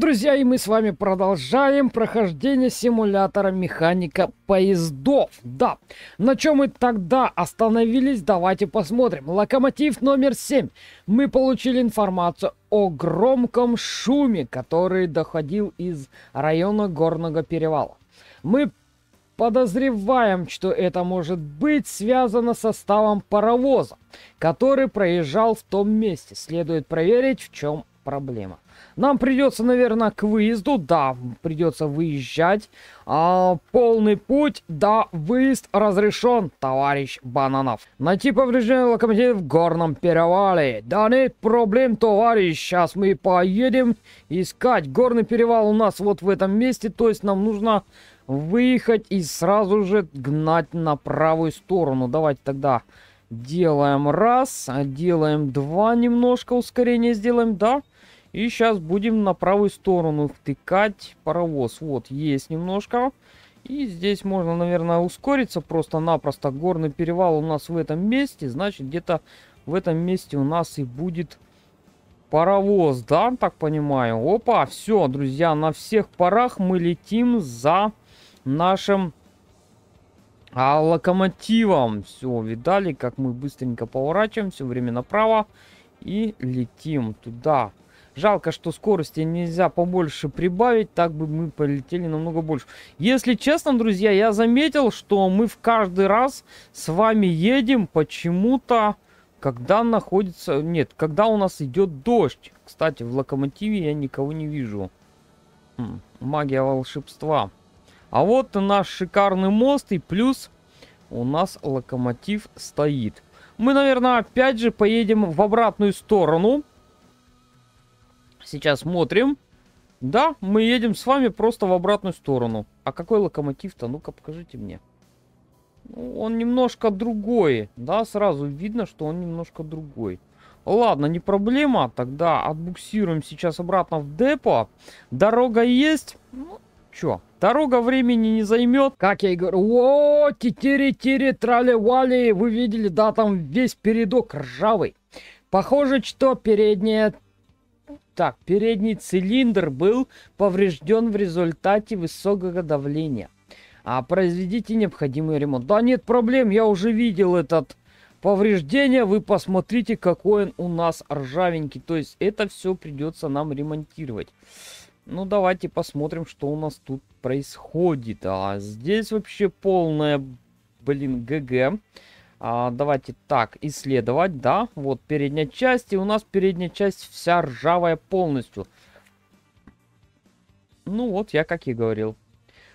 друзья, и мы с вами продолжаем прохождение симулятора механика поездов. Да, на чем мы тогда остановились, давайте посмотрим. Локомотив номер 7. Мы получили информацию о громком шуме, который доходил из района Горного перевала. Мы подозреваем, что это может быть связано с составом паровоза, который проезжал в том месте. Следует проверить, в чем проблема. Нам придется, наверное, к выезду. Да, придется выезжать. А, полный путь. Да, выезд разрешен, товарищ Бананов. Найти повреждение локомотива в горном перевале. Да нет проблем, товарищ. Сейчас мы поедем искать. Горный перевал у нас вот в этом месте. То есть нам нужно выехать и сразу же гнать на правую сторону. Давайте тогда делаем раз, делаем два немножко ускорения сделаем, да? И сейчас будем на правую сторону втыкать паровоз. Вот, есть немножко. И здесь можно, наверное, ускориться просто-напросто. Горный перевал у нас в этом месте. Значит, где-то в этом месте у нас и будет паровоз, да, так понимаю. Опа, все, друзья, на всех парах мы летим за нашим а, локомотивом. Все, видали, как мы быстренько поворачиваем, все время направо и летим туда. Жалко, что скорости нельзя побольше прибавить, так бы мы полетели намного больше. Если честно, друзья, я заметил, что мы в каждый раз с вами едем почему-то, когда находится... Нет, когда у нас идет дождь. Кстати, в локомотиве я никого не вижу. Хм, магия волшебства. А вот наш шикарный мост и плюс у нас локомотив стоит. Мы, наверное, опять же поедем в обратную сторону. Сейчас смотрим. Да, мы едем с вами просто в обратную сторону. А какой локомотив-то? Ну-ка, покажите мне. Ну, он немножко другой. Да, сразу видно, что он немножко другой. Ладно, не проблема. Тогда отбуксируем сейчас обратно в депо. Дорога есть. Ну, чё? Дорога времени не займет. Как я и говорю. О, титери-тири, трали-вали. Вы видели, да, там весь передок ржавый. Похоже, что передняя так, передний цилиндр был поврежден в результате высокого давления. А произведите необходимый ремонт. Да нет проблем, я уже видел этот повреждение. Вы посмотрите, какой он у нас ржавенький. То есть это все придется нам ремонтировать. Ну, давайте посмотрим, что у нас тут происходит. А здесь вообще полная, блин, ГГ. А, давайте так, исследовать, да. Вот передняя часть, и у нас передняя часть вся ржавая полностью. Ну вот, я как и говорил.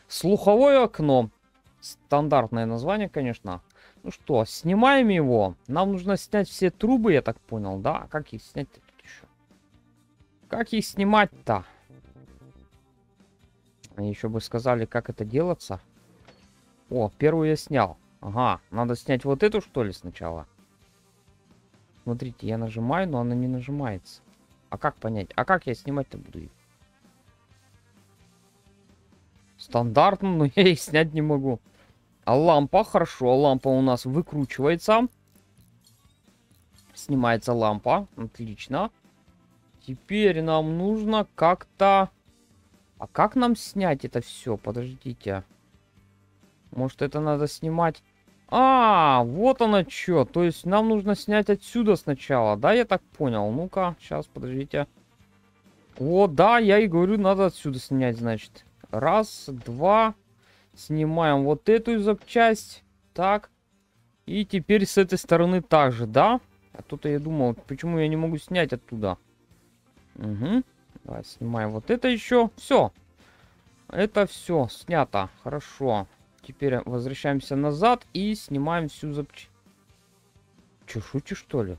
Слуховое окно. Стандартное название, конечно. Ну что, снимаем его. Нам нужно снять все трубы, я так понял, да? Как их снять-то тут еще? Как их снимать-то? Еще бы сказали, как это делаться. О, первую я снял. Ага, надо снять вот эту, что ли, сначала? Смотрите, я нажимаю, но она не нажимается. А как понять? А как я снимать-то буду? Стандартно, но я их снять не могу. А лампа, хорошо, лампа у нас выкручивается. Снимается лампа, отлично. Теперь нам нужно как-то... А как нам снять это все? Подождите. Может, это надо снимать... А, вот оно что. То есть нам нужно снять отсюда сначала. Да, я так понял. Ну-ка, сейчас, подождите. Вот, да, я и говорю, надо отсюда снять, значит. Раз, два. Снимаем вот эту запчасть. Так. И теперь с этой стороны также, да? А тут я думал, почему я не могу снять оттуда. Угу. Давай, снимаем вот это еще. Все. Это все снято. Хорошо. Теперь возвращаемся назад и снимаем всю запчасть. Че, шутишь, что ли?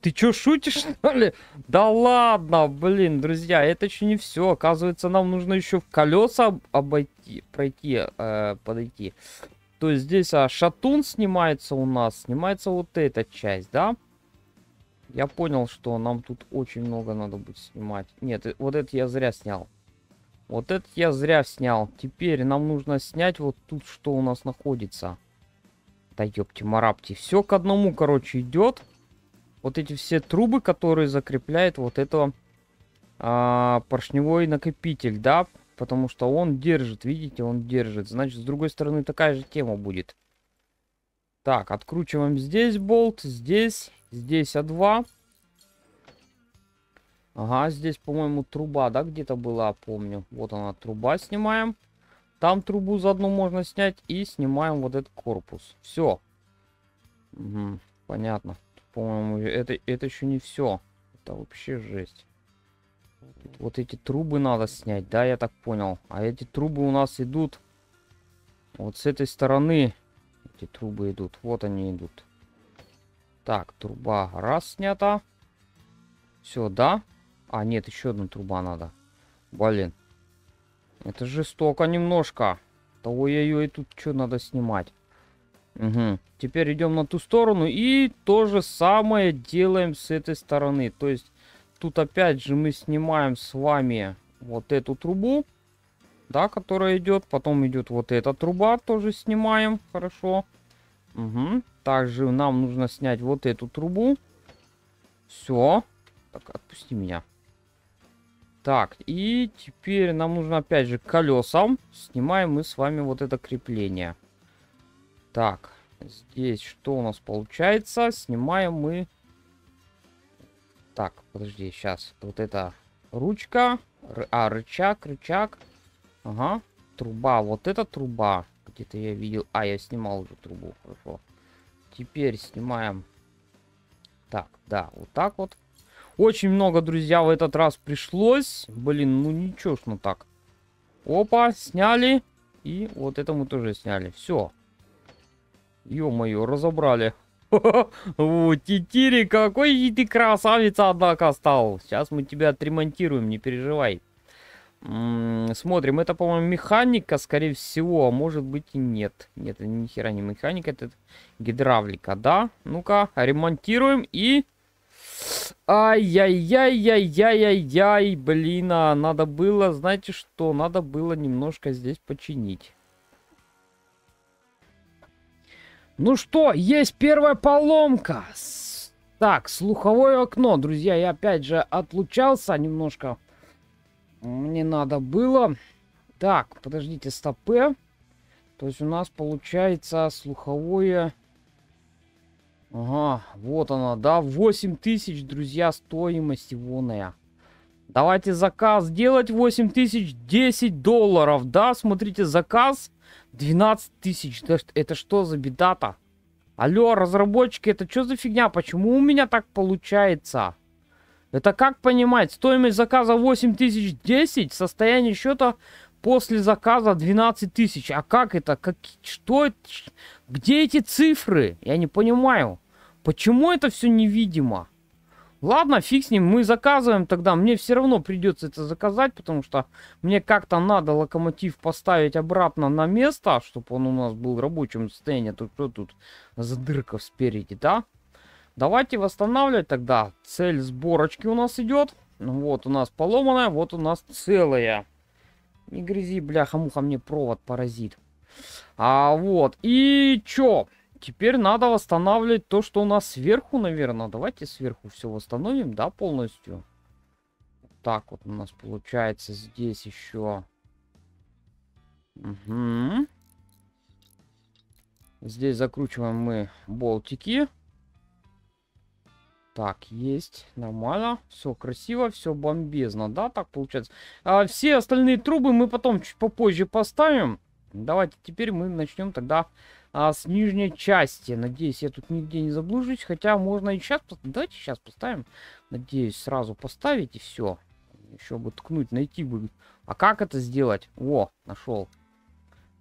Ты чё, шутишь, что ли? Да ладно, блин, друзья, это еще не все. Оказывается, нам нужно еще в колеса обойти, пройти, э, подойти. То есть здесь а, шатун снимается у нас, снимается вот эта часть, да? Я понял, что нам тут очень много надо будет снимать. Нет, э, вот это я зря снял. Вот это я зря снял. Теперь нам нужно снять вот тут, что у нас находится. Да ёпти марапти. Все к одному, короче, идет. Вот эти все трубы, которые закрепляют вот этого а, поршневой накопитель, да, потому что он держит, видите, он держит. Значит, с другой стороны такая же тема будет. Так, откручиваем здесь болт, здесь, здесь А2. Ага, здесь, по-моему, труба, да, где-то была, помню. Вот она, труба снимаем. Там трубу заодно можно снять и снимаем вот этот корпус. Все. Угу, понятно. По-моему, это, это еще не все. Это вообще жесть. Вот эти трубы надо снять, да, я так понял. А эти трубы у нас идут вот с этой стороны. Эти трубы идут. Вот они идут. Так, труба раз снята. Все, да? А, нет, еще одна труба надо. Блин. Это жестоко немножко. Да ой-ой-ой, тут что надо снимать? Угу. Теперь идем на ту сторону и то же самое делаем с этой стороны. То есть тут опять же мы снимаем с вами вот эту трубу, да, которая идет. Потом идет вот эта труба, тоже снимаем, хорошо. Угу. Также нам нужно снять вот эту трубу. Все. Так, отпусти меня. Так, и теперь нам нужно опять же колесам. Снимаем мы с вами вот это крепление. Так, здесь что у нас получается? Снимаем мы... Так, подожди, сейчас. Вот это ручка. А, рычаг, рычаг. Ага. Труба. Вот эта труба. Где-то я видел. А, я снимал уже трубу. Хорошо. Теперь снимаем. Так, да, вот так вот. Очень много, друзья, в этот раз пришлось. Блин, ну ничего ж, ну так. Опа, сняли. И вот это мы тоже сняли. Все. Ё-моё, разобрали. О, Титири, какой ты красавица, однако, стал. Сейчас мы тебя отремонтируем, не переживай. смотрим, это, по-моему, механика, скорее всего, а может быть и нет. Нет, это ни хера не механика, это гидравлика, да? Ну-ка, ремонтируем и... Ай-яй-яй-яй-яй-яй-яй, блин, а надо было, знаете что, надо было немножко здесь починить. Ну что, есть первая поломка. Так, слуховое окно, друзья, я опять же отлучался немножко. Мне надо было. Так, подождите, стопы. То есть у нас получается слуховое Ага, вот она, да, 8 тысяч, друзья, стоимость ивоная. Давайте заказ делать 8 тысяч, 10 долларов, да, смотрите, заказ 12 тысяч, это что за беда-то? Алло, разработчики, это что за фигня, почему у меня так получается? Это как понимать, стоимость заказа 8 тысяч 10, состояние счета после заказа 12 тысяч. А как это? Как, что это? Где эти цифры? Я не понимаю. Почему это все невидимо? Ладно, фиг с ним, мы заказываем тогда. Мне все равно придется это заказать, потому что мне как-то надо локомотив поставить обратно на место, чтобы он у нас был в рабочем состоянии. Тут что тут за дырка спереди, да? Давайте восстанавливать тогда. Цель сборочки у нас идет. Вот у нас поломанная, вот у нас целая. Не грызи, бляха-муха, мне провод паразит. А вот, и чё? Теперь надо восстанавливать то, что у нас сверху, наверное. Давайте сверху все восстановим, да, полностью. Так вот у нас получается здесь еще. Угу. Здесь закручиваем мы болтики. Так, есть, нормально, все красиво, все бомбезно, да, так получается. А все остальные трубы мы потом чуть попозже поставим. Давайте теперь мы начнем тогда а, с нижней части. Надеюсь, я тут нигде не заблужусь. Хотя можно и сейчас... Давайте сейчас поставим. Надеюсь, сразу поставить и все. Еще бы ткнуть, найти бы. А как это сделать? О, нашел.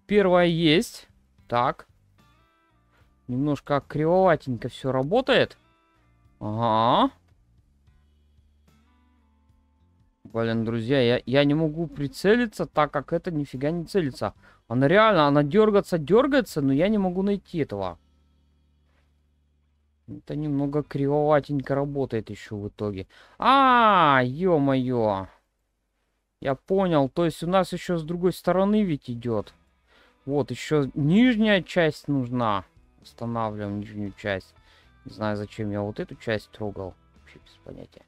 Первое есть. Так. Немножко кривоватенько все работает. Ага. Блин, друзья, я, я не могу прицелиться, так как это нифига не целится. Она реально, она дергаться, дергается, но я не могу найти этого. Это немного кривоватенько работает еще в итоге. А, ё-моё. Я понял, то есть у нас еще с другой стороны ведь идет. Вот, еще нижняя часть нужна. Устанавливаем нижнюю часть. Не знаю, зачем я вот эту часть трогал. Вообще без понятия.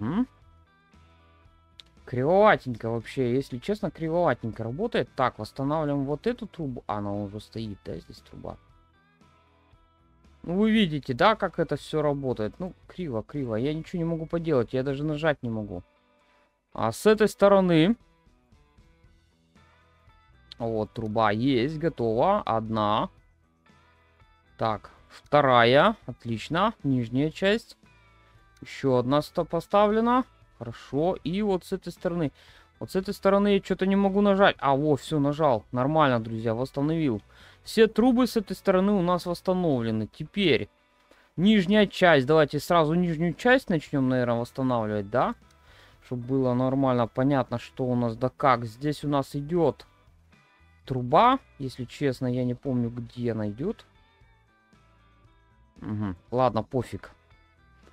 Угу. Кривоватенько вообще, если честно, кривоватенько работает. Так, восстанавливаем вот эту трубу. А, она уже стоит, да, здесь труба. Ну, вы видите, да, как это все работает? Ну, криво, криво. Я ничего не могу поделать, я даже нажать не могу. А с этой стороны... Вот, труба есть, готова. Одна. Так, вторая. Отлично. Нижняя часть. Еще одна поставлена. Хорошо. И вот с этой стороны. Вот с этой стороны я что-то не могу нажать. А, во, все, нажал. Нормально, друзья, восстановил. Все трубы с этой стороны у нас восстановлены. Теперь нижняя часть. Давайте сразу нижнюю часть начнем, наверное, восстанавливать, да? Чтобы было нормально, понятно, что у нас да как. Здесь у нас идет труба. Если честно, я не помню, где она идет. Угу. Ладно, пофиг.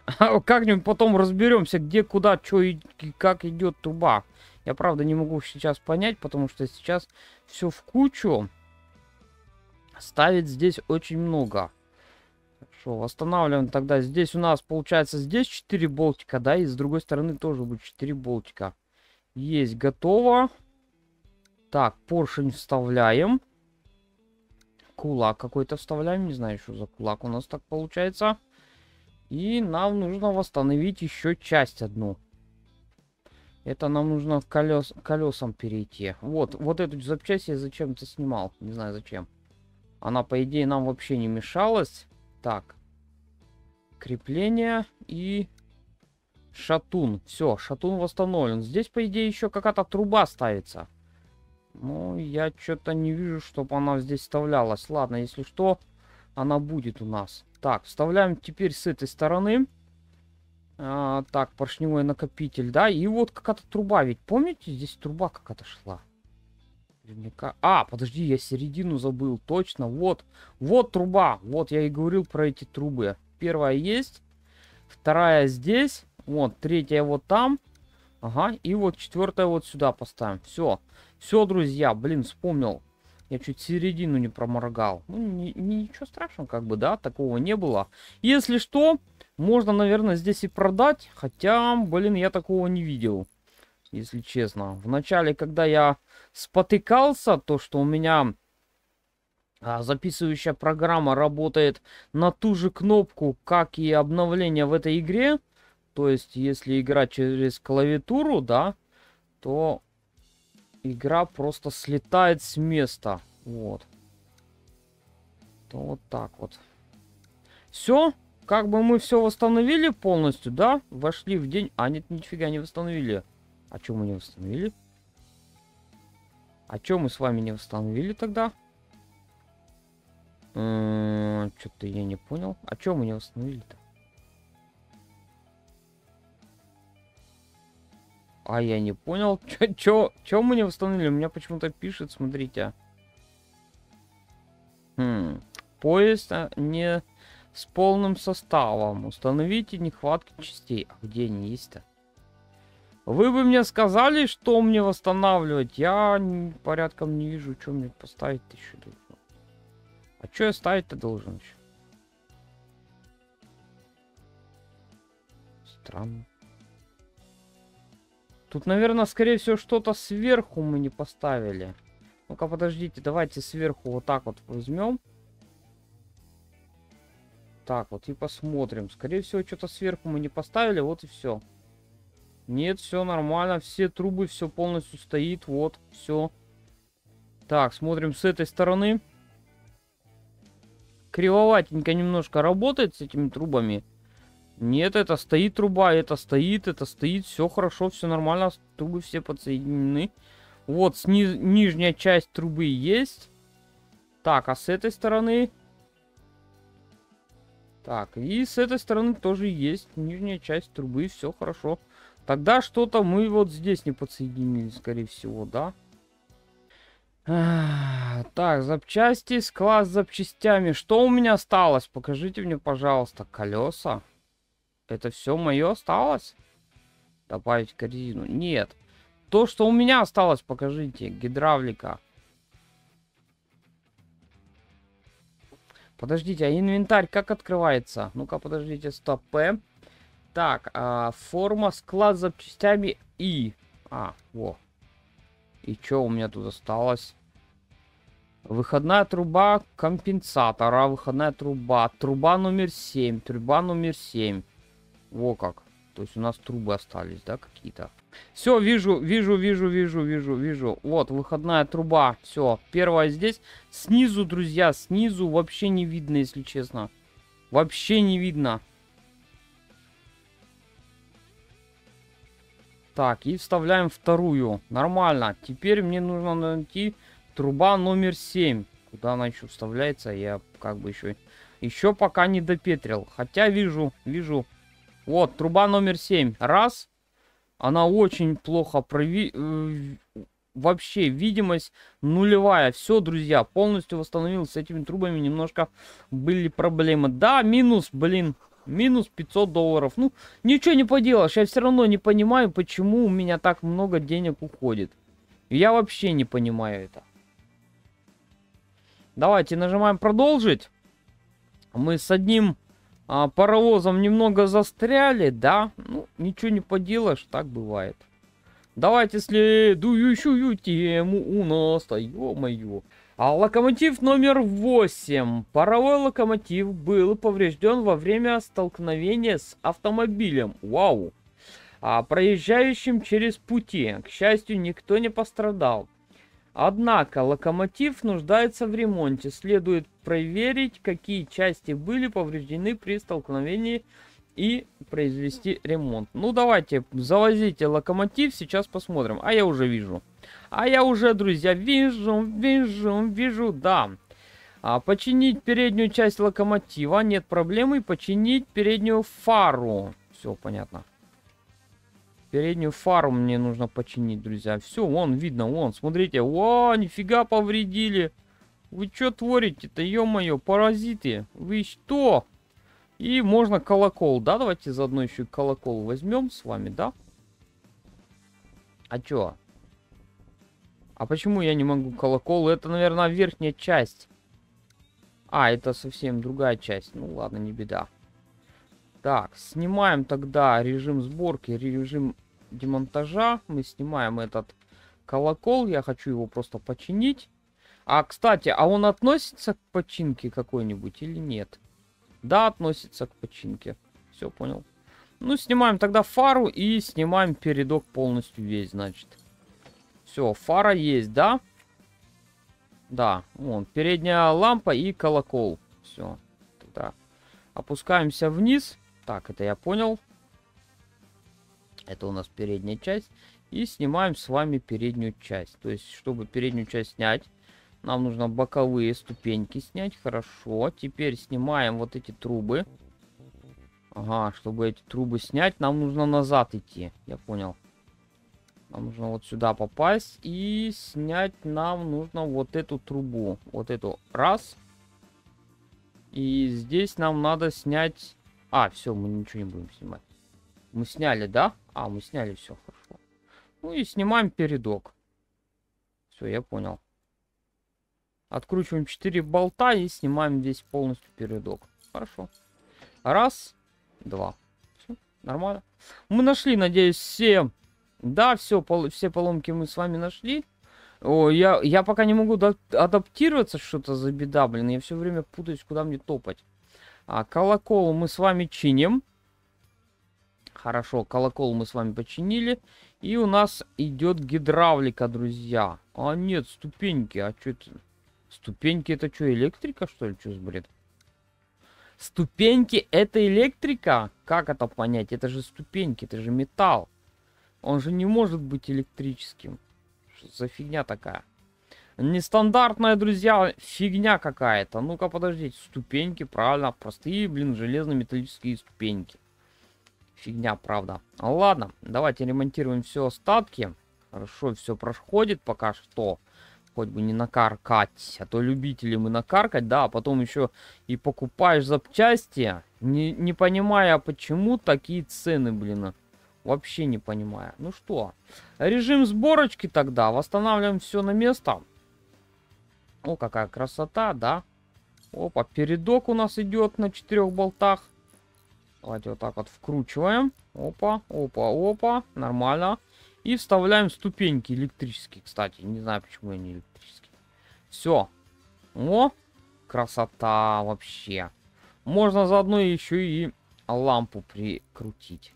Как-нибудь потом разберемся, где, куда, что и как идет труба. Я, правда, не могу сейчас понять, потому что сейчас все в кучу. Ставить здесь очень много. Хорошо, восстанавливаем тогда. Здесь у нас, получается, здесь 4 болтика, да, и с другой стороны тоже будет 4 болтика. Есть, готово. Так, поршень вставляем. Кулак какой-то вставляем. Не знаю, что за кулак у нас так получается. И нам нужно восстановить еще часть одну. Это нам нужно колес, колесам перейти. Вот, вот эту запчасть я зачем-то снимал. Не знаю зачем. Она, по идее, нам вообще не мешалась. Так. Крепление и шатун. Все, шатун восстановлен. Здесь, по идее, еще какая-то труба ставится. Ну, я что-то не вижу, чтобы она здесь вставлялась. Ладно, если что, она будет у нас. Так, вставляем теперь с этой стороны. А, так, поршневой накопитель, да. И вот какая-то труба. Ведь помните, здесь труба какая-то шла. А, подожди, я середину забыл. Точно, вот. Вот труба. Вот я и говорил про эти трубы. Первая есть. Вторая здесь. Вот, третья вот там. Ага, и вот четвертая вот сюда поставим. Все. Все, друзья, блин, вспомнил. Я чуть середину не проморгал. Ну, ни, ничего страшного, как бы, да, такого не было. Если что, можно, наверное, здесь и продать. Хотя, блин, я такого не видел. Если честно. В начале, когда я спотыкался, то, что у меня а, записывающая программа работает на ту же кнопку, как и обновление в этой игре. То есть, если играть через клавиатуру, да, то игра просто слетает с места. Вот. То вот так вот. Все. Как бы мы все восстановили полностью, да? Вошли в день... А, нет, нифига не восстановили. А что мы не восстановили? А что мы с вами не восстановили тогда? Что-то я не понял. А что мы не восстановили-то? А я не понял. Чё, чё, мы не восстановили? У меня почему-то пишет, смотрите. Хм. Поезд а, не с полным составом. Установите нехватки частей. А где они есть-то? Вы бы мне сказали, что мне восстанавливать. Я порядком не вижу, что мне поставить-то еще должен. А что я ставить-то должен еще? Странно. Тут, наверное, скорее всего, что-то сверху мы не поставили. Ну-ка, подождите, давайте сверху вот так вот возьмем. Так вот, и посмотрим. Скорее всего, что-то сверху мы не поставили, вот и все. Нет, все нормально, все трубы, все полностью стоит, вот, все. Так, смотрим с этой стороны. Кривоватенько немножко работает с этими трубами. Нет, это стоит труба, это стоит, это стоит, все хорошо, все нормально, трубы все подсоединены. Вот, сни нижняя часть трубы есть. Так, а с этой стороны... Так, и с этой стороны тоже есть нижняя часть трубы, все хорошо. Тогда что-то мы вот здесь не подсоединили, скорее всего, да? Так, запчасти, склад с запчастями. Что у меня осталось? Покажите мне, пожалуйста, колеса. Это все мое осталось? Добавить корзину. Нет. То, что у меня осталось, покажите. Гидравлика. Подождите, а инвентарь как открывается? Ну-ка, подождите, стоп. Так, а, форма, склад с запчастями И. А, во. И что у меня тут осталось? Выходная труба компенсатора, выходная труба, труба номер 7, труба номер 7. Во как. То есть у нас трубы остались, да, какие-то. Все, вижу, вижу, вижу, вижу, вижу, вижу. Вот, выходная труба. Все, первая здесь. Снизу, друзья, снизу вообще не видно, если честно. Вообще не видно. Так, и вставляем вторую. Нормально. Теперь мне нужно найти Труба номер 7. Куда она еще вставляется, я как бы еще... Еще пока не допетрил. Хотя вижу, вижу. Вот, труба номер 7. Раз. Она очень плохо прови... Э, вообще, видимость нулевая. Все, друзья, полностью восстановил. С этими трубами немножко были проблемы. Да, минус, блин, минус 500 долларов. Ну, ничего не поделаешь. Я все равно не понимаю, почему у меня так много денег уходит. Я вообще не понимаю это. Давайте нажимаем продолжить. Мы с одним а, паровозом немного застряли, да? Ну, ничего не поделаешь, так бывает. Давайте следующую тему у нас-то, ё-моё. А локомотив номер 8. Паровой локомотив был поврежден во время столкновения с автомобилем. Вау. А, проезжающим через пути. К счастью, никто не пострадал. Однако локомотив нуждается в ремонте. Следует проверить, какие части были повреждены при столкновении и произвести ремонт. Ну, давайте, завозите локомотив, сейчас посмотрим. А я уже вижу. А я уже, друзья, вижу, вижу, вижу, да. А, починить переднюю часть локомотива, нет проблемы. Починить переднюю фару. Все, понятно. Переднюю фару мне нужно починить, друзья. Все, вон, видно, вон, смотрите. О, нифига повредили. Вы что творите-то, ё-моё, паразиты? Вы что? И можно колокол, да? Давайте заодно еще и колокол возьмем с вами, да? А чё? А почему я не могу колокол? Это, наверное, верхняя часть. А, это совсем другая часть. Ну ладно, не беда. Так, снимаем тогда режим сборки, режим демонтажа. Мы снимаем этот колокол. Я хочу его просто починить. А, кстати, а он относится к починке какой-нибудь или нет? Да, относится к починке. Все, понял. Ну, снимаем тогда фару и снимаем передок полностью весь, значит. Все, фара есть, да? Да, вон, передняя лампа и колокол. Все, тогда опускаемся вниз. Так, это я понял. Это у нас передняя часть. И снимаем с вами переднюю часть. То есть, чтобы переднюю часть снять, нам нужно боковые ступеньки снять. Хорошо. Теперь снимаем вот эти трубы. Ага, чтобы эти трубы снять, нам нужно назад идти. Я понял. Нам нужно вот сюда попасть. И снять нам нужно вот эту трубу. Вот эту. Раз. И здесь нам надо снять... А, все, мы ничего не будем снимать. Мы сняли, да? А, мы сняли все, хорошо. Ну и снимаем передок. Все, я понял. Откручиваем 4 болта и снимаем весь полностью передок. Хорошо. Раз, два. Все, нормально. Мы нашли, надеюсь, все... Да, все, пол... все поломки мы с вами нашли. О, я, я пока не могу адаптироваться, что-то за беда, блин. Я все время путаюсь, куда мне топать. А, колокол мы с вами чиним. Хорошо, колокол мы с вами починили. И у нас идет гидравлика, друзья. А нет, ступеньки. А что это? Ступеньки это что, электрика, что ли? Что за бред? Ступеньки это электрика? Как это понять? Это же ступеньки, это же металл. Он же не может быть электрическим. Что за фигня такая? Нестандартная, друзья, фигня какая-то. Ну-ка, подождите. Ступеньки, правильно. Простые, блин, железно-металлические ступеньки. Фигня, правда. Ладно, давайте ремонтируем все остатки. Хорошо, все проходит пока что. Хоть бы не накаркать. А то любители мы накаркать, да, а потом еще и покупаешь запчасти, не, не понимая, почему такие цены, блин. Вообще не понимая. Ну что, режим сборочки тогда. Восстанавливаем все на место. О, какая красота, да? Опа, передок у нас идет на четырех болтах. Давайте вот так вот вкручиваем. Опа, опа, опа. Нормально. И вставляем ступеньки электрические, кстати. Не знаю, почему они электрические. Все. О, красота вообще. Можно заодно еще и лампу прикрутить.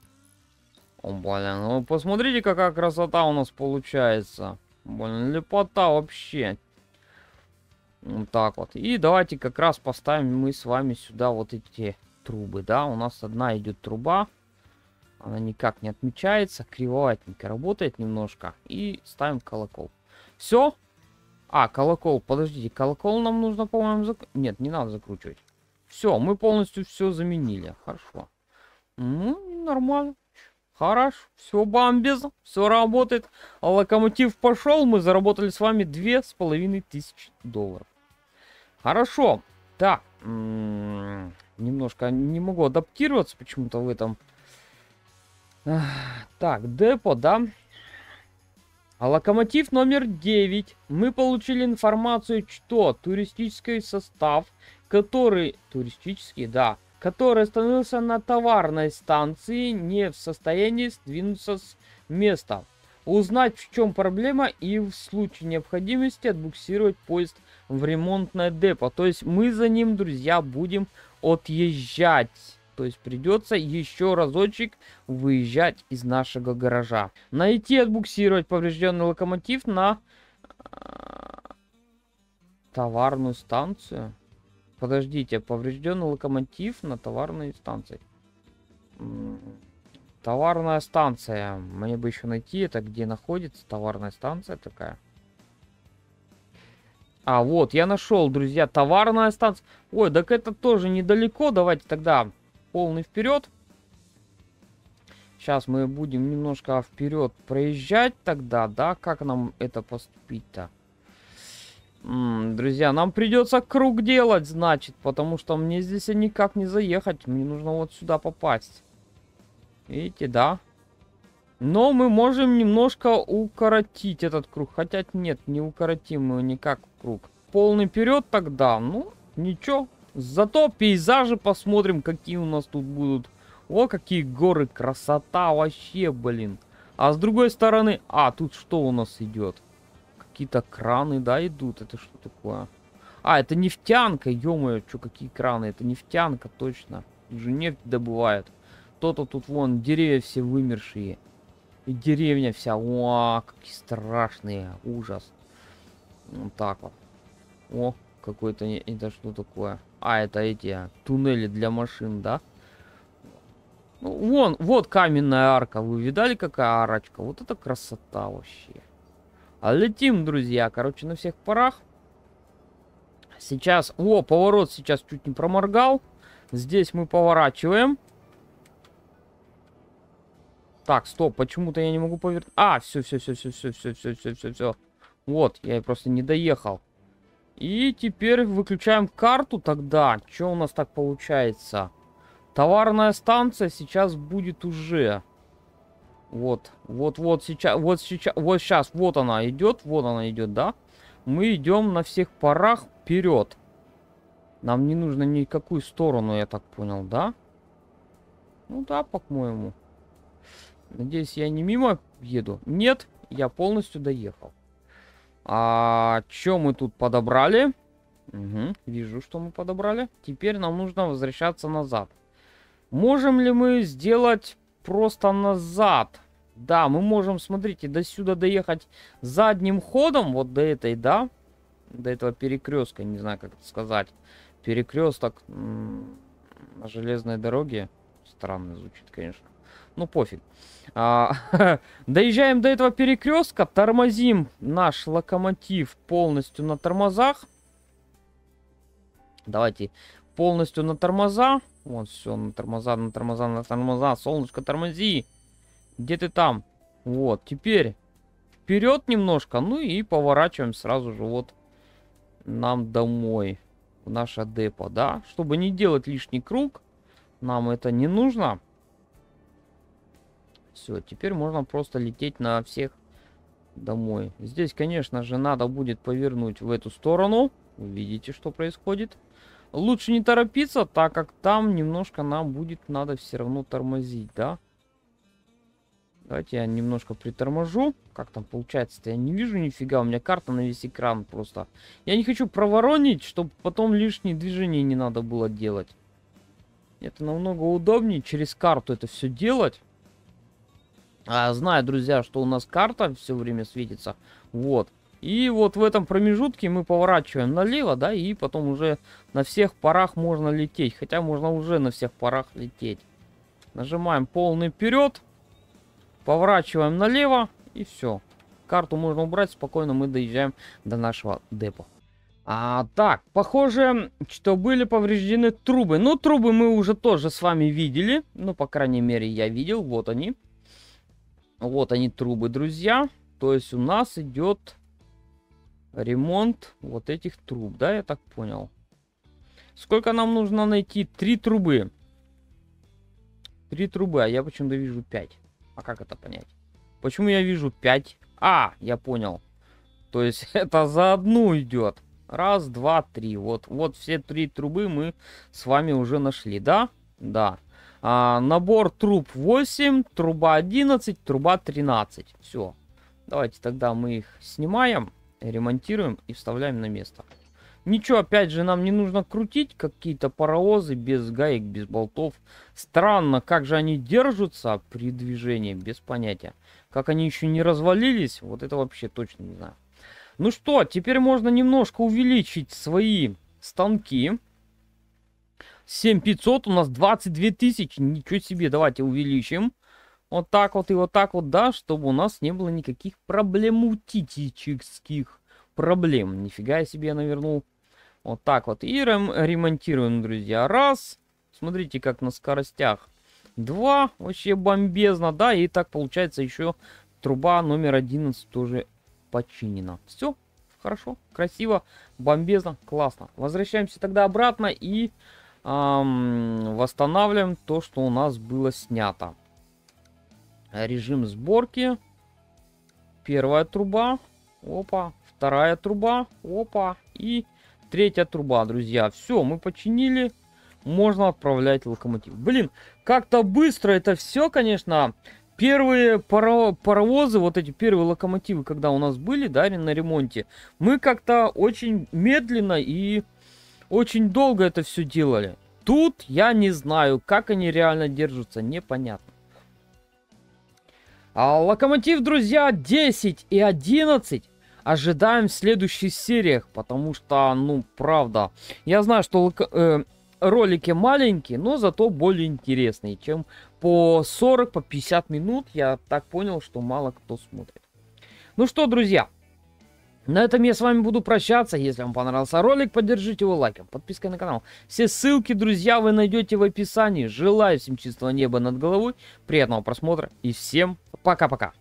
О, блин, ну посмотрите, какая красота у нас получается. Блин, лепота вообще. Вот так вот. И давайте как раз поставим мы с вами сюда вот эти трубы, да. У нас одна идет труба. Она никак не отмечается. Кривоватенько работает немножко. И ставим колокол. Все. А, колокол. Подождите, колокол нам нужно, по-моему, зак... Нет, не надо закручивать. Все, мы полностью все заменили. Хорошо. Ну, нормально. Хорошо, все бамбез, все работает. А локомотив пошел, мы заработали с вами две с половиной тысячи долларов. Хорошо. Так, немножко не могу адаптироваться почему-то в этом. Так, депо, да. А локомотив номер 9. Мы получили информацию, что туристический состав, который... Туристический, да который остановился на товарной станции, не в состоянии сдвинуться с места. Узнать, в чем проблема и в случае необходимости отбуксировать поезд в ремонтное депо. То есть мы за ним, друзья, будем отъезжать. То есть придется еще разочек выезжать из нашего гаража. Найти, отбуксировать поврежденный локомотив на а, товарную станцию. Подождите, поврежденный локомотив на товарной станции. Товарная станция. Мне бы еще найти это, где находится товарная станция такая. А, вот, я нашел, друзья, товарная станция. Ой, так это тоже недалеко. Давайте тогда полный вперед. Сейчас мы будем немножко вперед проезжать тогда, да? Как нам это поступить-то? Друзья, нам придется круг делать, значит, потому что мне здесь никак не заехать. Мне нужно вот сюда попасть. Видите, да? Но мы можем немножко укоротить этот круг. Хотя нет, не укоротим мы никак круг. Полный вперед тогда, ну, ничего. Зато пейзажи посмотрим, какие у нас тут будут. О, какие горы, красота вообще, блин. А с другой стороны... А, тут что у нас идет? Какие-то краны, да, идут. Это что такое? А, это нефтянка, ё что какие краны? Это нефтянка, точно. Уже нефть добывают. То-то тут вон деревья все вымершие. И деревня вся, о, какие страшные, ужас. Вот так вот. О, какой-то, это что такое? А, это эти туннели для машин, да? Ну, вон, вот каменная арка. Вы видали, какая арочка? Вот это красота вообще. А летим, друзья. Короче, на всех парах. Сейчас... О, поворот сейчас чуть не проморгал. Здесь мы поворачиваем. Так, стоп, почему-то я не могу повернуть. А, все, все, все, все, все, все, все, все, все, все. Вот, я просто не доехал. И теперь выключаем карту тогда. Что у нас так получается? Товарная станция сейчас будет уже. Вот, вот, вот сейчас, вот сейчас, вот сейчас, вот она идет, вот она идет, да? Мы идем на всех парах вперед. Нам не нужно никакую сторону, я так понял, да? Ну да, по-моему. Надеюсь, я не мимо еду. Нет, я полностью доехал. А что мы тут подобрали? Угу, вижу, что мы подобрали. Теперь нам нужно возвращаться назад. Можем ли мы сделать просто назад. Да, мы можем, смотрите, до сюда доехать задним ходом, вот до этой, да, до этого перекрестка, не знаю, как это сказать. Перекресток на железной дороге. Странно звучит, конечно. Ну, пофиг. А, доезжаем до этого перекрестка, тормозим наш локомотив полностью на тормозах. Давайте полностью на тормоза. Вот, все, на тормоза, на тормоза, на тормоза. Солнышко, тормози. Где ты там? Вот, теперь вперед немножко. Ну и поворачиваем сразу же вот нам домой. В наше депо, да? Чтобы не делать лишний круг. Нам это не нужно. Все, теперь можно просто лететь на всех домой. Здесь, конечно же, надо будет повернуть в эту сторону. Вы видите, что происходит. Лучше не торопиться, так как там немножко нам будет надо все равно тормозить, да? Давайте я немножко приторможу. Как там получается-то? Я не вижу нифига. У меня карта на весь экран просто. Я не хочу проворонить, чтобы потом лишние движения не надо было делать. Это намного удобнее через карту это все делать. А, знаю, друзья, что у нас карта все время светится. Вот. И вот в этом промежутке мы поворачиваем налево, да, и потом уже на всех парах можно лететь. Хотя можно уже на всех парах лететь. Нажимаем полный вперед. Поворачиваем налево и все. Карту можно убрать, спокойно мы доезжаем до нашего депо. А, так, похоже, что были повреждены трубы. Ну, трубы мы уже тоже с вами видели. Ну, по крайней мере, я видел. Вот они. Вот они, трубы, друзья. То есть у нас идет ремонт вот этих труб, да, я так понял. Сколько нам нужно найти? Три трубы. Три трубы, а я почему-то вижу пять. А как это понять? Почему я вижу 5? А, я понял. То есть это за одну идет. Раз, два, три. Вот, вот все три трубы мы с вами уже нашли, да? Да. А, набор труб 8, труба 11, труба 13. Все. Давайте тогда мы их снимаем, ремонтируем и вставляем на место. Ничего, опять же, нам не нужно крутить какие-то паровозы без гаек, без болтов. Странно, как же они держатся при движении, без понятия. Как они еще не развалились, вот это вообще точно не знаю. Ну что, теперь можно немножко увеличить свои станки. 7500, у нас 22 тысячи, ничего себе, давайте увеличим. Вот так вот и вот так вот, да, чтобы у нас не было никаких проблематических проблем. Нифига я себе навернул. Вот так вот. И рем ремонтируем, друзья. Раз. Смотрите, как на скоростях. Два. Вообще бомбезно, да. И так получается еще труба номер 11 тоже починена. Все. Хорошо, красиво, бомбезно, классно. Возвращаемся тогда обратно и эм, восстанавливаем то, что у нас было снято. Режим сборки. Первая труба. Опа. Вторая труба. Опа. И Третья труба, друзья. Все, мы починили. Можно отправлять локомотив. Блин, как-то быстро это все, конечно. Первые паро паровозы, вот эти первые локомотивы, когда у нас были, да, на ремонте, мы как-то очень медленно и очень долго это все делали. Тут я не знаю, как они реально держатся, непонятно. А локомотив, друзья, 10 и 11 ожидаем в следующих сериях, потому что, ну, правда, я знаю, что э, ролики маленькие, но зато более интересные, чем по 40, по 50 минут. Я так понял, что мало кто смотрит. Ну что, друзья, на этом я с вами буду прощаться. Если вам понравился ролик, поддержите его лайком, подпиской на канал. Все ссылки, друзья, вы найдете в описании. Желаю всем чистого неба над головой, приятного просмотра и всем пока-пока.